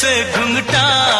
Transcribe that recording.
से घुंघटा